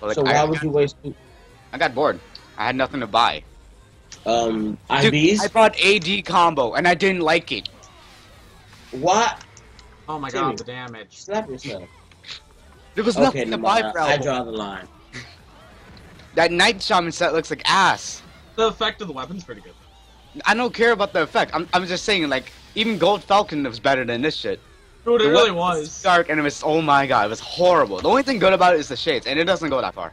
But, like, so I, why I would got, you waste? I got bored. I had nothing to buy. Um, Dude, IVs? I bought AD combo and I didn't like it. what? Oh my Timmy. god, the damage. Slap yourself. There was Okay, nothing to buy mind. for I draw the line. That Night Shaman set looks like ass. The effect of the weapon's pretty good. I don't care about the effect. I'm, I'm just saying, like, even Gold Falcon was better than this shit. Dude, it really weapon was. Dark and it was, oh my god, it was horrible. The only thing good about it is the shades, and it doesn't go that far.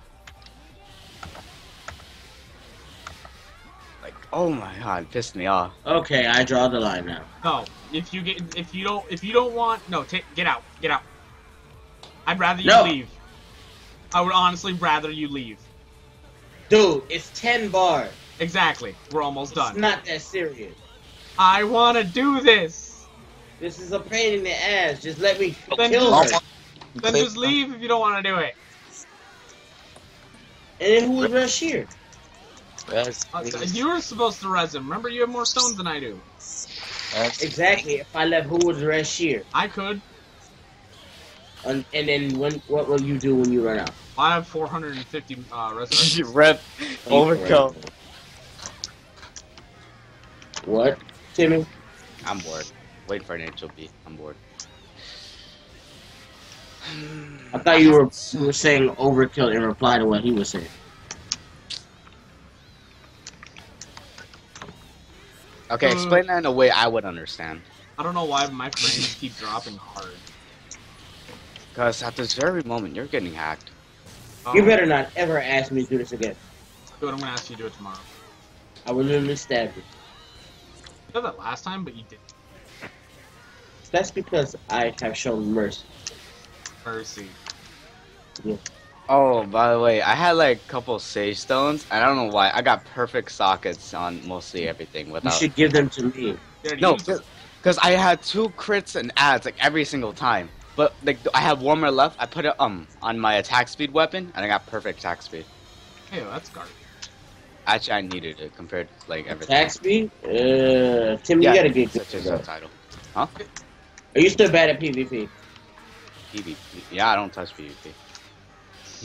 Like, oh my god, it pissed me off. Okay, I draw the line now. No, if you get, if you don't, if you don't want, no, take, get out, get out. I'd rather you No. leave. I would honestly rather you leave. Dude, it's 10 bars. Exactly. We're almost It's done. not that serious. I want to do this. This is a pain in the ass. Just let me Then kill just- her. Then just leave if you don't want to do it. And then who was Rashir? Uh, you were supposed to res him. Remember, you have more stones than I do. Exactly. If I left, who was Rashir? I could. And, and then when what will you do when you run out? I have 450 uh, resurrections. Rep overkill. What, Timmy? I'm bored. Wait for an HOB. I'm bored. I thought you were you were saying overkill in reply to what he was saying. Okay, Uh, explain that in a way I would understand. I don't know why my frames keep dropping hard. Because at this very moment, you're getting hacked. You Um, better not ever ask me to do this again. Dude, I'm gonna ask you to do it tomorrow. I will literally stab you. You did that last time, but you did That's because I have shown mercy. mercy. Oh, by the way, I had like a couple sage stones. and I don't know why. I got perfect sockets on mostly everything You without. should give them to me. No, because I had two crits and adds like every single time. But like I have one more left. I put it um on my attack speed weapon, and I got perfect attack speed. Hey, that's garbage. Actually, I needed it compared to like everything. Attack speed? Uh, Tim, yeah, you gotta get such good. as bro. subtitle. Are you still bad at PvP? PvP. Yeah, I don't touch PvP.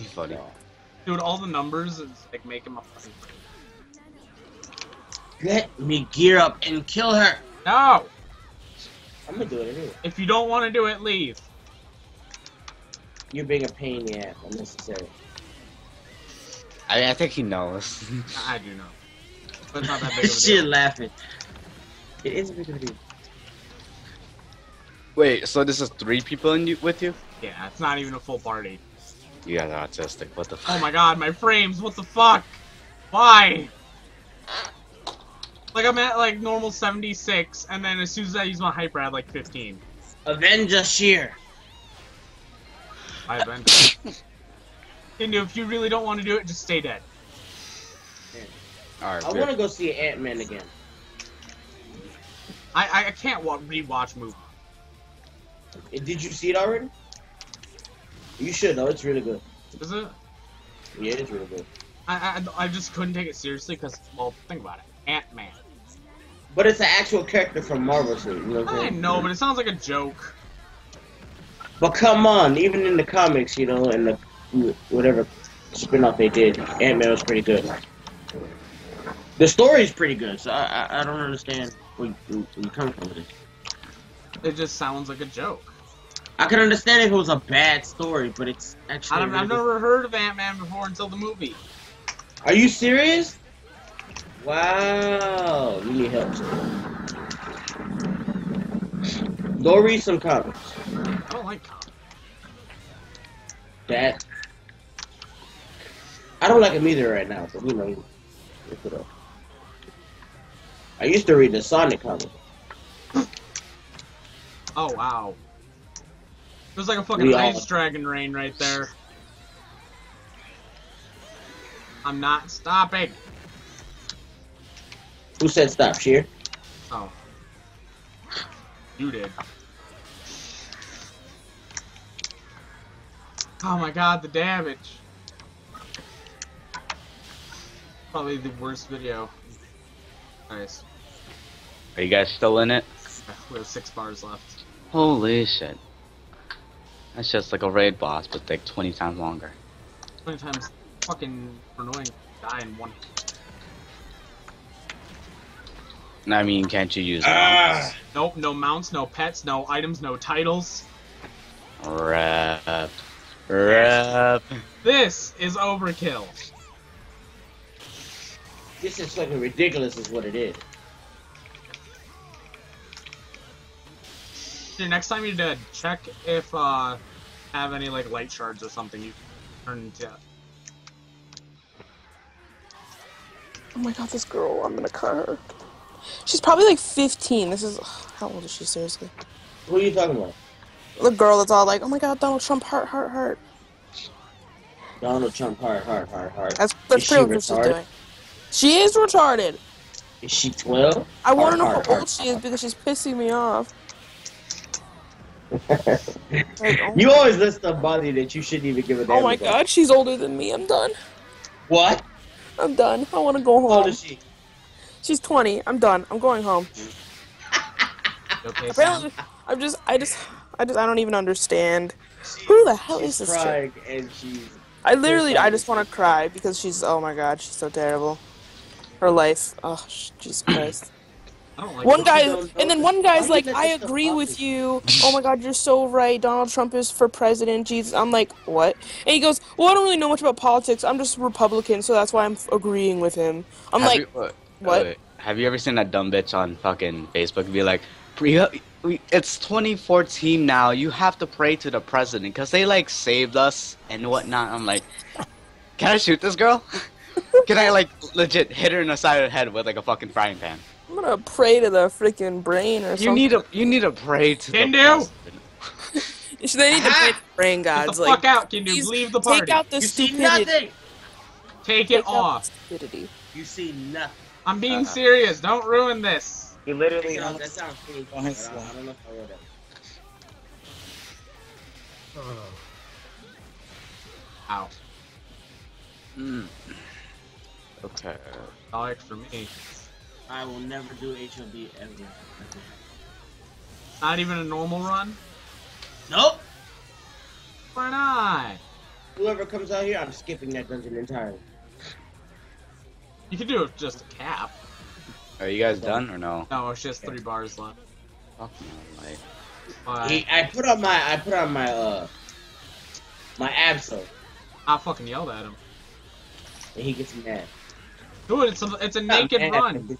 You funny. Dude, all the numbers is like making my fucking. Let me gear up and kill her. No! I'm gonna do it anyway. If you don't want to do it, leave. You're being a pain in the ass, unnecessary. I, I think he knows. I do know. But not that big of a Shit, deal. laughing. It is a big of a deal. Wait, so this is three people in you with you? Yeah, it's not even a full party. You guys are autistic. What the Oh my god, my frames, what the fuck? Why? Like I'm at like normal 76, and then as soon as I use my hyper, I had like 15. Avenger Sheer. I've been. And if you really don't want to do it, just stay dead. Alright, I want to go see Ant Man again. I I, I can't wa- rewatch movies. Eh, Did you see it already? You should though. It's really good. Is it? Yeah, it's really good. I I, I just couldn't take it seriously because well, think about it, Ant Man. But it's an actual character from Marvel, so you know what I know, but it sounds like a joke. But come on, even in the comics, you know, and the whatever spin-off they did, Ant Man was pretty good. The story's pretty good, so I I, I don't understand where you, where you come from with it. It just sounds like a joke. I can understand if it was a bad story, but it's actually. I a don't, really I've good- never heard of Ant Man before until the movie. Are you serious? Wow, you need help. Go read some comics. I don't like comics. That I don't like him either right now, but you know, look it up. I used to read the Sonic comic. Oh wow. It was like a fucking We all- ice dragon rain right there. I'm not stopping. Who said stop? Sheer? Oh. You did. Oh my god, the damage. Probably the worst video. Nice. Are you guys still in it? We have six bars left. Holy shit. That's just like a raid boss, but like 20 times longer. How many times fucking annoying die in one I mean, can't you use Ah. Nope, no mounts, no pets, no items, no titles. Rep. Rep. This is overkill. This is fucking ridiculous, is what it is. Dude, next time you're dead, check if uh have any like light shards or something you can turn into. Oh my god, this girl, I'm gonna cut her. She's probably like 15. This is. How old is she, seriously? Who are you talking about? The girl that's all like, oh my god, Donald Trump, heart, heart, heart. Donald Trump, hard, hard, hard, hard. That's, that's Is she pretty much what she's retarded? doing. She is retarded. Is she 12? I want to know how hard, old she is because she's pissing me off. Hard. Like, oh, you always list stuff body that you shouldn't even give a damn oh my about. god, she's older than me. I'm done. What? I'm done. I want to go home. How old is she? She's 20. I'm done. I'm going home. Okay, Sam? Apparently, I'm just, I just, I just, I don't even understand. Who the hell she's is this chick? and she's I literally, I just want to cry because she's, oh my god, she's so terrible. Her life, oh, Jesus Christ. I don't like One guy, and then one guy's like, I agree with you?" you. Oh my god, you're so right. Donald Trump is for president. Jesus. I'm like, what? And he goes, well, I don't really know much about politics. I'm just Republican, so that's why I'm agreeing with him. I'm Have like, you, uh, wait, what? wait, have you ever seen that dumb bitch on fucking Facebook be like, "We- uh, we- it's 2014 now. You have to pray to the president because they like saved us and whatnot. I'm like, can I shoot this girl? can I like legit hit her in the side of the head with like a fucking frying pan? I'm gonna pray to the freaking brain or You something. need to you need to pray to Can the do. president. They need to pray to the brain Get gods. the like, fuck out, can please leave the party. Take out the You see stupidity. nothing. Take Take it out off. the stupidity. You see nothing. I'm being Uh-huh. serious. Don't ruin this. He literally. You know, that sounds pretty on his but I, I don't know if I wrote that. Ow. Mm. Okay. All right for me. I will never do HOB ever. Not even a normal run? Nope. Why not? Whoever comes out here, I'm skipping that dungeon entirely. You could do it with just a cap. Are you guys done or no? No, it's just three bars left. Fuck no, like. Why? I put on my, I put on my, uh, my Absol, I fucking yelled at him. and he gets mad. Dude, it's a, it's a naked Man, run.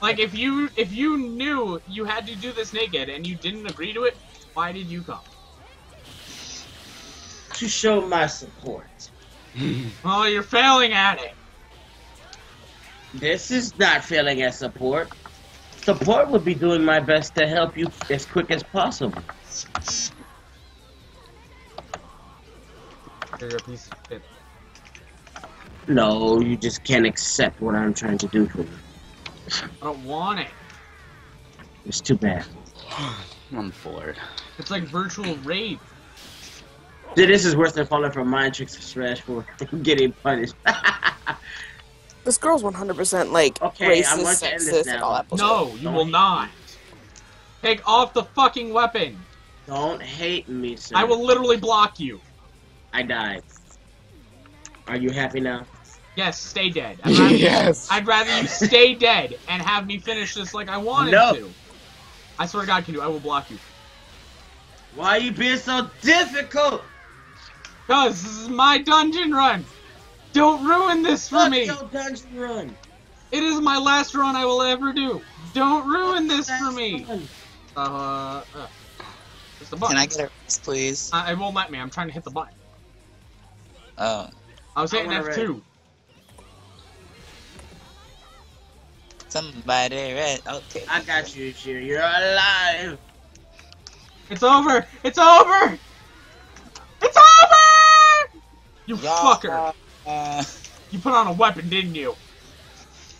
Like if you if you knew you had to do this naked and you didn't agree to it, why did you come? To show my support. Oh, you're failing at it. This is not failing at support. Support would be doing my best to help you as quick as possible. You're a piece of shit. No, you just can't accept what I'm trying to do for you. I don't want it. It's too bad. I'm bored. It's like virtual rape. Dude, this is worse than falling for mind tricks of trash for getting punished. This girl's 100% like Okay, I'm racist, going to end this sexist, and now. all that bullshit. No, you Don't will hate not. Take off the fucking weapon. Don't hate me, sir. I will literally block you. I died. Are you happy now? Yes, stay dead. I'd rather, yes. I'd rather you stay dead and have me finish this like I wanted No. to. I swear to God, can do. I will block you. Why are you being so difficult? Cause this is my dungeon run. Don't ruin this for Fuck me. your dungeon run. It is my last run I will ever do. Don't ruin this for That's me. fun. Uh, uh, just the button. Can I get a raise, please? I, it won't let me. I'm trying to hit the button. Oh, I was hitting want a F2. Somebody read. Okay. I got you, Sheer. You're alive. It's over. It's over. It's over. You fucker. Uh, You put on a weapon, didn't you?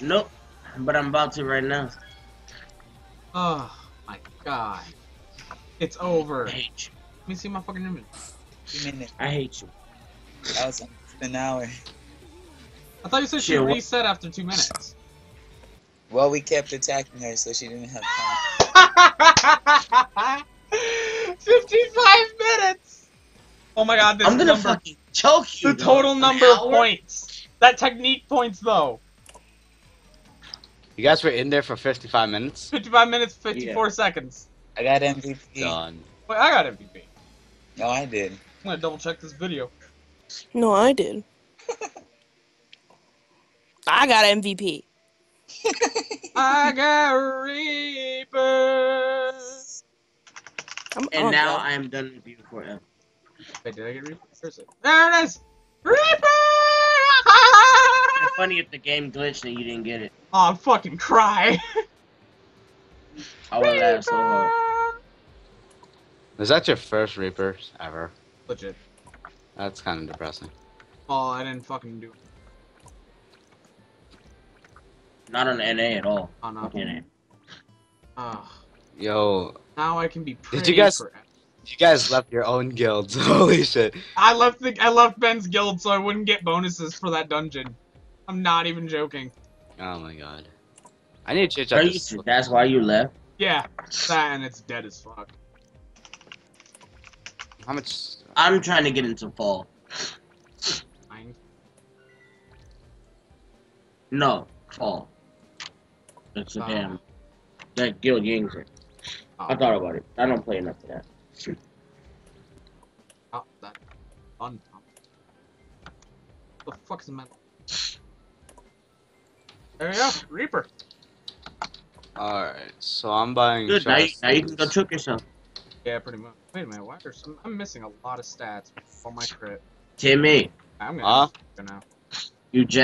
Nope. But I'm about to right now. Oh my god. It's over. I hate you. Let me see my fucking image. two minutes. I hate you. That was an hour. I thought you said she Shit, reset after two minutes. Well, we kept attacking her, so she didn't have time. 55 minutes! Oh my god, this I'm gonna number. fucking choke you. the total number of points. That technique points, though. You guys were in there for 55 minutes? 55 minutes, 54 seconds. I got MVP. Done. Wait, I got MVP. No, I did. I'm gonna double check this video. No, I did. I got MVP. I got Reaper. I'm And on now that. I am done with you forever. Wait, did I get Reaper? Where is? There it is! Reaper! It's funny if the game glitched and you didn't get it. oh, I'm fucking cry. I would laugh so hard. Was that your first Reaper ever? Legit. That's kind of depressing. Oh, I didn't fucking do it. Not on NA at all. Oh, no. Fuck NA. Oh, ah. Yo, now I can be pretty you guys- forever. you guys left your own guilds. Holy shit. I left the I left Ben's guild so I wouldn't get bonuses for that dungeon. I'm not even joking. Oh my god. I need to change Are out you, this. that's why you left? Yeah, that and it's dead as fuck. How much? I'm trying to get into fall. Fine. No, fall. It's a Oh. damn. That guild yings it. Oh, I uh, thought about it. I don't play enough of that. oh, that fun. The fuck is the matter? There we go, Reaper. Alright, so I'm buying. Good. night. you, now you can go choke yourself. Yeah, pretty much. Wait a minute, why are some, I'm missing a lot of stats for my crit. Timmy, I'm gonna go now. you just.